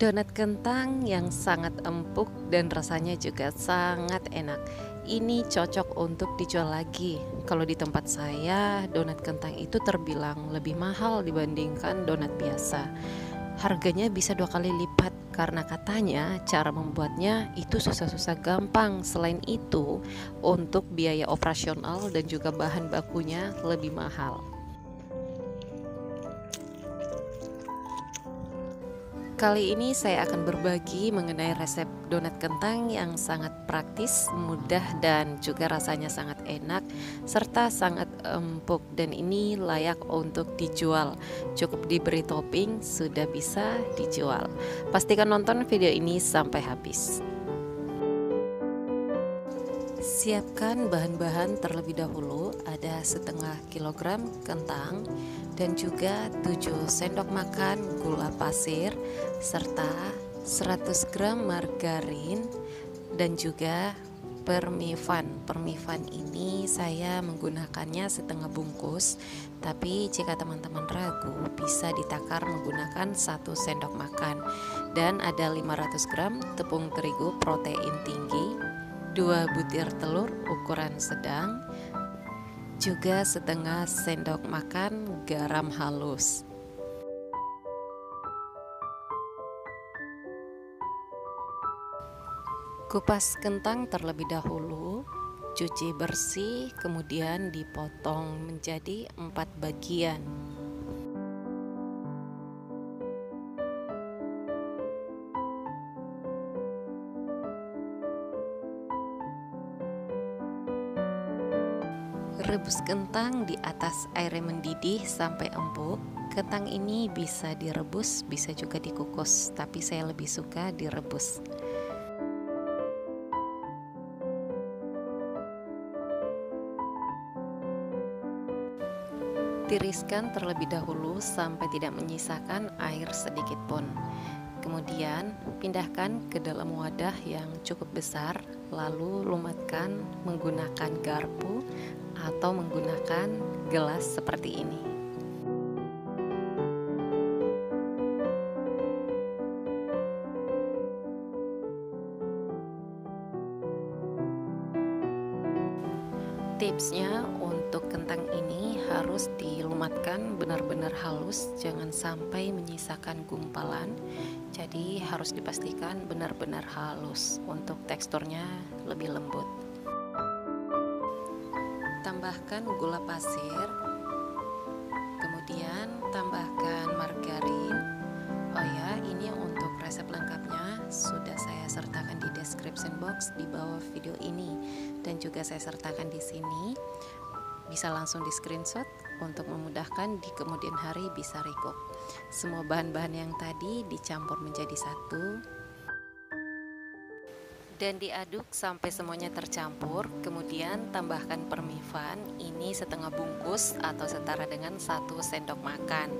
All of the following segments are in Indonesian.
Donat kentang yang sangat empuk dan rasanya juga sangat enak. Ini cocok untuk dijual lagi. Kalau di tempat saya, donat kentang itu terbilang lebih mahal dibandingkan donat biasa. Harganya bisa dua kali lipat karena katanya cara membuatnya itu susah-susah gampang. Selain itu, untuk biaya operasional dan juga bahan bakunya lebih mahal. Kali ini saya akan berbagi mengenai resep donat kentang yang sangat praktis, mudah dan juga rasanya sangat enak serta sangat empuk dan ini layak untuk dijual. Cukup diberi topping sudah bisa dijual. Pastikan nonton video ini sampai habis. Siapkan bahan-bahan terlebih dahulu Ada setengah kilogram kentang Dan juga 7 sendok makan gula pasir Serta 100 gram margarin Dan juga permifan Permifan ini saya menggunakannya setengah bungkus Tapi jika teman-teman ragu bisa ditakar menggunakan satu sendok makan. Dan ada 500 gram tepung terigu protein tinggi 2 butir telur ukuran sedang, juga setengah sendok makan garam halus. Kupas kentang terlebih dahulu, cuci bersih, kemudian dipotong menjadi empat bagian. Rebus kentang di atas air mendidih sampai empuk. Kentang ini bisa direbus, bisa juga dikukus, tapi saya lebih suka direbus. Tiriskan terlebih dahulu sampai tidak menyisakan air sedikit pun. Kemudian, pindahkan ke dalam wadah yang cukup besar, lalu lumatkan menggunakan garpu atau menggunakan gelas seperti ini. Tipsnya untuk kentang ini harus dilumatkan benar-benar halus, jangan sampai menyisakan gumpalan. Jadi harus dipastikan benar-benar halus untuk teksturnya lebih lembut. Tambahkan gula pasir kemudian tambahkan margarin. Oh ya ini untuk resep lengkapnya sudah saya sertakan di description box di bawah video ini. Dan juga saya sertakan di sini bisa langsung di screenshot untuk memudahkan di kemudian hari bisa recook semua bahan-bahan yang tadi dicampur menjadi satu. Dan diaduk sampai semuanya tercampur kemudian tambahkan permifan ini setengah bungkus atau setara dengan satu sendok makan.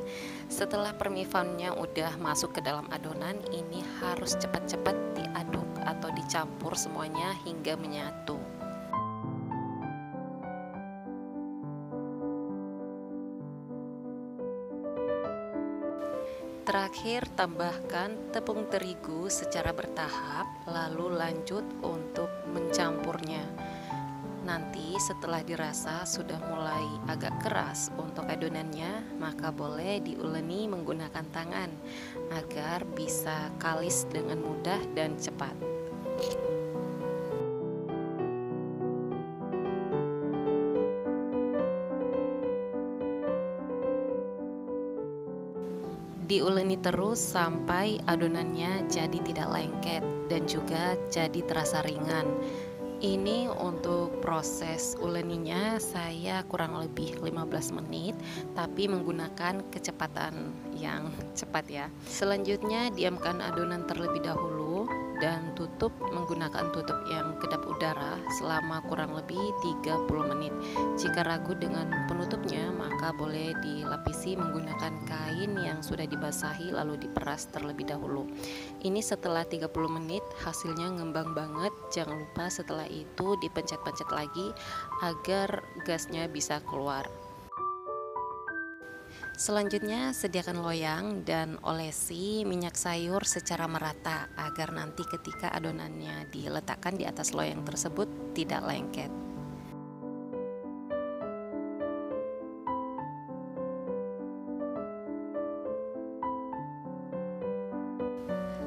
Setelah permifannya udah masuk ke dalam adonan ini harus cepat-cepat diaduk atau dicampur semuanya hingga menyatu Terakhir, tambahkan tepung terigu secara bertahap, lalu lanjut untuk mencampurnya. Nanti, setelah dirasa sudah mulai agak keras untuk adonannya, maka boleh diuleni menggunakan tangan agar bisa kalis dengan mudah dan cepat. Diuleni terus sampai adonannya jadi tidak lengket dan juga jadi terasa ringan. Ini untuk proses uleninya saya kurang lebih 15 menit tapi menggunakan kecepatan yang cepat ya. Selanjutnya diamkan adonan terlebih dahulu dan tutup menggunakan tutup yang kedap udara selama kurang lebih 30 menit. Jika ragu dengan penutupnya, maka boleh dilapisi menggunakan kain yang sudah dibasahi lalu diperas terlebih dahulu. Ini setelah 30 menit hasilnya ngembang banget. Jangan lupa setelah itu dipencet-pencet lagi agar gasnya bisa keluar. Selanjutnya, sediakan loyang dan olesi minyak sayur secara merata agar nanti ketika adonannya diletakkan di atas loyang tersebut tidak lengket.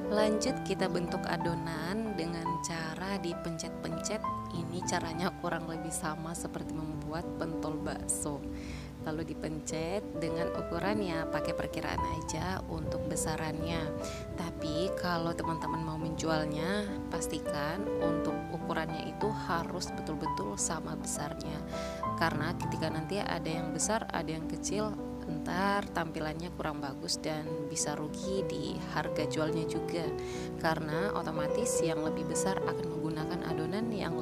Lanjut kita bentuk adonan dengan cara dipencet-pencet. Ini caranya kurang lebih sama seperti membuat pentol bakso lalu dipencet dengan ukuran ya pakai perkiraan aja untuk besarannya. Tapi kalau teman-teman mau menjualnya pastikan untuk ukurannya itu harus betul-betul sama besarnya. Karena ketika nanti ada yang besar ada yang kecil ntar tampilannya kurang bagus dan bisa rugi di harga jualnya juga. Karena otomatis yang lebih besar akan menggunakan adonan yang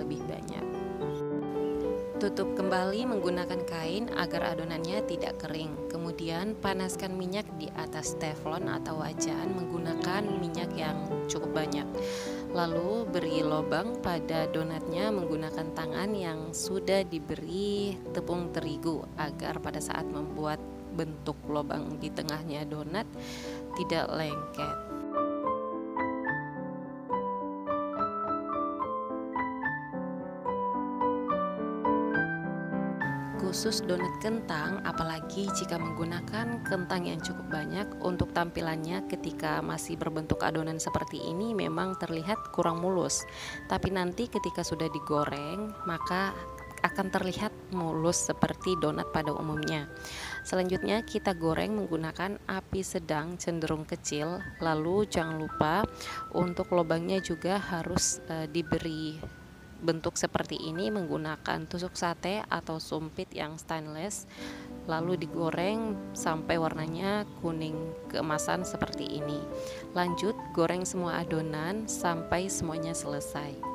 Tutup kembali menggunakan kain agar adonannya tidak kering. Kemudian panaskan minyak di atas teflon atau wajan menggunakan minyak yang cukup banyak. Lalu beri lubang pada donatnya menggunakan tangan yang sudah diberi tepung terigu agar pada saat membuat bentuk lubang di tengahnya donat tidak lengket. Khusus donat kentang apalagi jika menggunakan kentang yang cukup banyak untuk tampilannya ketika masih berbentuk adonan seperti ini memang terlihat kurang mulus tapi nanti ketika sudah digoreng maka akan terlihat mulus seperti donat pada umumnya. Selanjutnya kita goreng menggunakan api sedang cenderung kecil. Lalu jangan lupa untuk lubangnya juga harus e, diberi bentuk seperti ini menggunakan tusuk sate atau sumpit yang stainless lalu digoreng sampai warnanya kuning keemasan seperti ini. Lanjut goreng semua adonan sampai semuanya selesai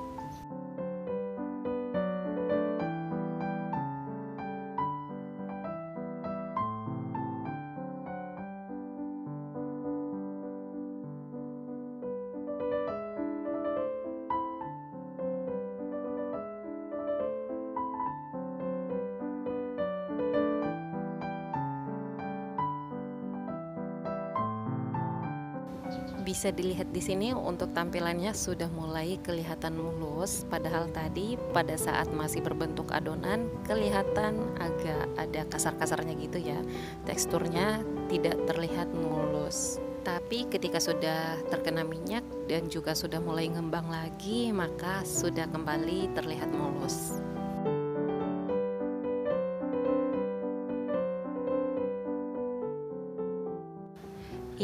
bisa dilihat di sini untuk tampilannya sudah mulai kelihatan mulus. Padahal tadi pada saat masih berbentuk adonan kelihatan agak ada kasar-kasarnya gitu ya. Teksturnya tidak terlihat mulus. Tapi ketika sudah terkena minyak dan juga sudah mulai ngembang lagi maka sudah kembali terlihat mulus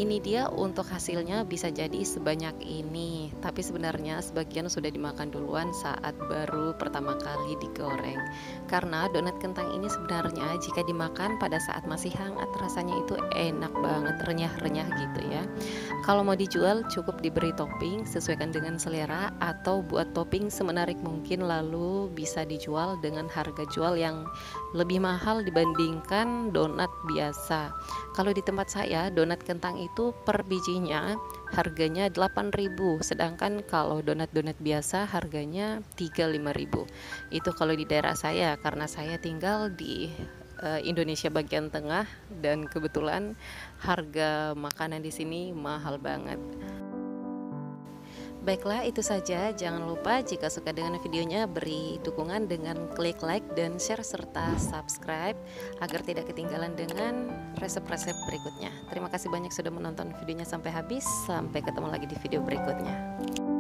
ini dia untuk hasilnya bisa jadi sebanyak ini. Tapi sebenarnya sebagian sudah dimakan duluan saat baru pertama kali digoreng. Karena donat kentang ini sebenarnya jika dimakan pada saat masih hangat rasanya itu enak banget renyah-renyah gitu ya. Kalau mau dijual cukup diberi topping sesuaikan dengan selera atau buat topping semenarik mungkin lalu bisa dijual dengan harga jual yang lebih mahal dibandingkan donat biasa. Kalau di tempat saya donat kentang itu per bijinya harganya 8000 sedangkan kalau donat-donat biasa harganya 35000 itu kalau di daerah saya karena saya tinggal di uh, Indonesia bagian tengah dan kebetulan harga makanan di sini mahal banget Baiklah, itu saja. Jangan lupa jika suka dengan videonya, beri dukungan dengan klik like dan share serta subscribe agar tidak ketinggalan dengan resep-resep berikutnya. Terima kasih banyak sudah menonton videonya sampai habis. Sampai ketemu lagi di video berikutnya.